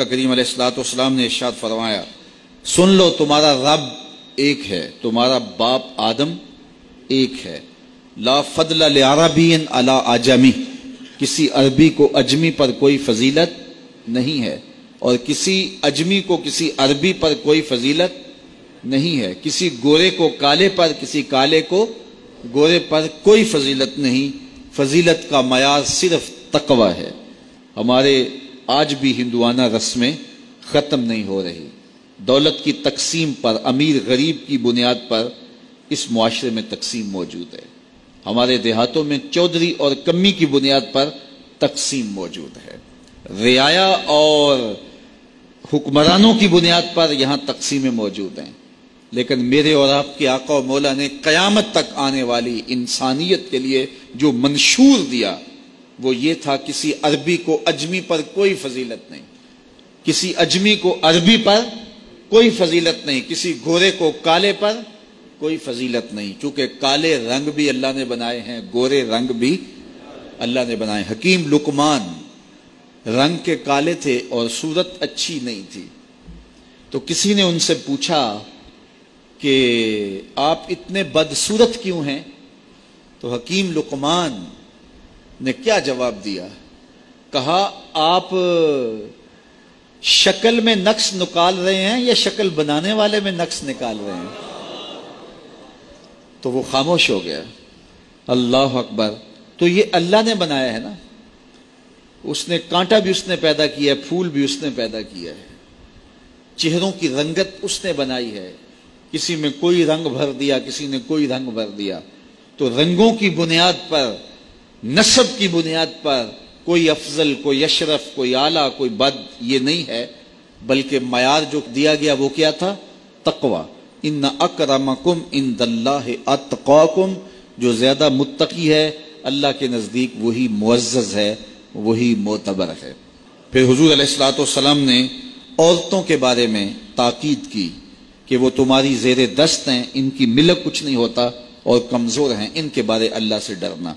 آقا کریم علیہ السلاۃ والسلام نے ارشاد فرمایا، سن لو تمہارا رب ایک ہے، تمہارا باپ آدم ایک ہے۔ لا فضل لعربی علی آجمی کسی عربی کو اجمی پر کوئی فضیلت نہیں ہے اور کسی اجمی کو کسی عربی پر کوئی فضیلت نہیں ہے۔ کسی گورے کو کالے پر، کسی کالے کو گورے پر کوئی فضیلت نہیں۔ فضیلت کا معیار صرف تقوی ہے۔ ہمارے آج بھی ہندوانہ رسمیں ختم نہیں ہو رہی۔ دولت کی تقسیم پر، امیر غریب کی بنیاد پر اس معاشرے میں تقسیم موجود ہے۔ ہمارے دیہاتوں میں چودھری اور کمی کی بنیاد پر تقسیم موجود ہے۔ رعایا اور حکمرانوں کی بنیاد پر یہاں تقسیمیں موجود ہیں۔ لیکن میرے اور آپ کے آقا و مولا نے قیامت تک آنے والی انسانیت کے لیے جو منشور دیا وہ یہ تھا کسی عربی کو اجمی پر کوئی فضیلت نہیں۔ کسی اجمی کو عربی پر کوئی فضیلت نہیں۔ کسی گورے کو کالے پر کوئی فضیلت نہیں۔ چونکہ کالے رنگ بھی اللہ نے بنائے ہیں، گورے رنگ بھی اللہ نے بنائے۔ حکیم لکمان رنگ کے کالے تھے اور صورت اچھی نہیں تھی۔ تو کسی نے ان سے پوچھا کہ آپ اتنے بدصورت کیوں ہیں؟ تو حکیم لکمان نے کیا جواب دیا؟ کہا، آپ شکل میں نقص نکال رہے ہیں یا شکل بنانے والے میں نقص نکال رہے ہیں؟ تو وہ خاموش ہو گیا۔ اللہ اکبر، تو یہ اللہ نے بنایا ہے نا؟ اس نے کانٹا بھی اس نے پیدا کیا ہے، پھول بھی اس نے پیدا کیا ہے۔ چہروں کی رنگت اس نے بنائی ہے۔ کسی میں کوئی رنگ بھر دیا، کسی نے کوئی رنگ بھر دیا۔ تو رنگوں کی بنیاد پر نصب کی بنیاد پر کوئی افضل، کوئی اشرف، کوئی اعلیٰ، کوئی بد یہ نہیں ہے، بلکہ معیار جو دیا گیا وہ کیا تھا؟ تقوا ان اکرمکم ان دلہ اتقاکم، جو زیادہ متقی ہے، اللہ کے نزدیک وہی معزز ہے، وہی معتبر ہے۔ پھر حضور علیہ السلاۃ والسلام نے عورتوں کے بارے میں تاکید کی کہ وہ تمہاری زیر دست ہیں، ان کی ملک کچھ نہیں ہوتا اور کمزور ہیں، ان کے بارے اللہ سے ڈرنا۔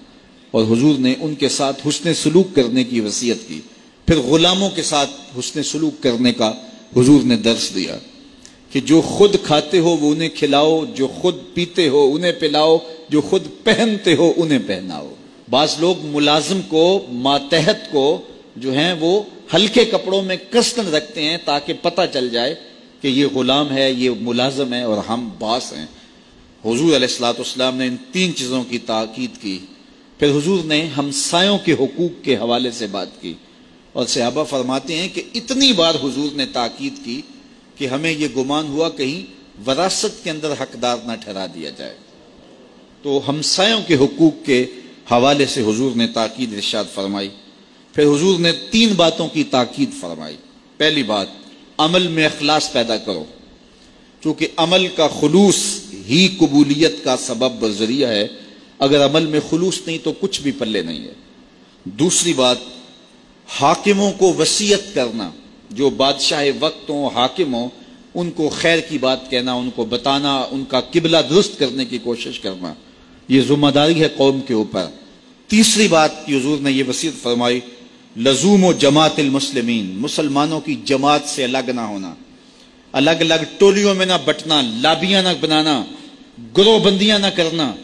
اور حضور نے ان کے ساتھ حسن سلوک کرنے کی وصیت کی۔ پھر غلاموں کے ساتھ حسن سلوک کرنے کا حضور نے درس دیا کہ جو خود کھاتے ہو وہ انہیں کھلاؤ، جو خود پیتے ہو انہیں پلاؤ، جو خود پہنتے ہو انہیں پہناؤ۔ بعض لوگ ملازم کو، ماتحت کو جو ہیں وہ ہلکے کپڑوں میں کسن رکھتے ہیں تاکہ پتہ چل جائے کہ یہ غلام ہے، یہ ملازم ہے اور ہم باس ہیں۔ حضور علیہ السلاۃ والسلام نے ان تین چیزوں کی تاکید کی۔ پھر حضور نے ہمسایوں کے حقوق کے حوالے سے بات کی اور صحابہ فرماتے ہیں کہ اتنی بار حضور نے تاکید کی کہ ہمیں یہ گمان ہوا کہیں وراثت کے اندر حقدار نہ ٹھہرا دیا جائے۔ تو ہمسایوں کے حقوق کے حوالے سے حضور نے تاکید ارشاد فرمائی۔ پھر حضور نے تین باتوں کی تاکید فرمائی۔ پہلی بات، عمل میں اخلاص پیدا کرو۔ چونکہ عمل کا خلوص ہی قبولیت کا سبب ذریعہ ہے اگر عمل میں خلوص نہیں تو کچھ بھی پلے نہیں ہے۔ دوسری بات، حاکموں کو وسیعت کرنا، جو بادشاہ وقت ہوں، حاکم ہوں، ان کو خیر کی بات کہنا، ان کو بتانا، ان کا قبلہ درست کرنے کی کوشش کرنا، یہ ذمہ داری ہے قوم کے اوپر۔ تیسری بات، حضور نے یہ وسیعت فرمائی، لزوم و جماعت المسلمین، مسلمانوں کی جماعت سے الگ نہ ہونا۔ الگ الگ ٹولیوں میں نہ بٹنا، لابیاں نہ بنانا، گروہ بندیاں نہ کرنا۔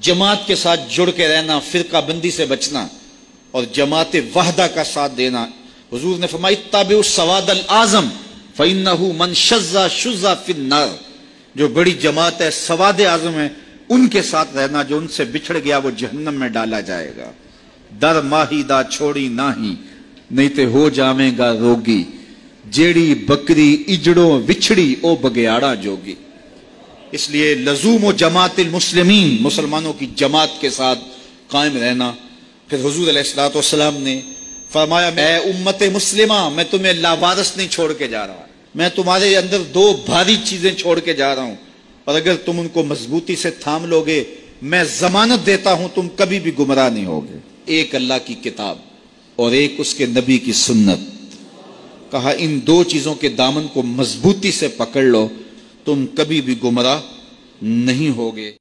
جماعت کے ساتھ جڑ کے رہنا، فرقہ بندی سے بچنا اور جماعت وحدہ کا ساتھ دینا۔ حضور نے فرمائی تاب سواد العظم فَإِنَّهُ مَنْ شَزَّا شُزَّا فِي جو بڑی جماعت ہے، سواد اعظم ہے، ان کے ساتھ رہنا، جو ان سے بچھڑ گیا، وہ جہنم میں ڈالا جائے گا۔ در ماہی دا چھوڑی نہ ہی نہیں تے ہو جامے گا روگی۔ جیڑی بکری اجڑوں وچھڑی، او بگیاڑا جوگی۔ اس لیے لزوم و جماعت المسلمین، مسلمانوں کی جماعت کے ساتھ قائم رہنا۔ پھر حضور علیہ السلاۃ والسلام نے فرمایا میں امت مسلمہ، میں تمہیں لاوارس نہیں چھوڑ کے جا رہا۔ میں تمہارے اندر دو بھاری چیزیں چھوڑ کے جا رہا ہوں۔ اور اگر تم ان کو مضبوطی سے تھام لو گے میں ضمانت دیتا ہوں، تم کبھی بھی گمراہ نہیں ہوگے۔ ایک اللہ کی کتاب اور ایک اس کے نبی کی سنت۔ کہا، ان دو چیزوں کے دامن کو مضبوطی سے پکڑ لو۔ تم کبھی بھی گمراہ نہیں ہوگے۔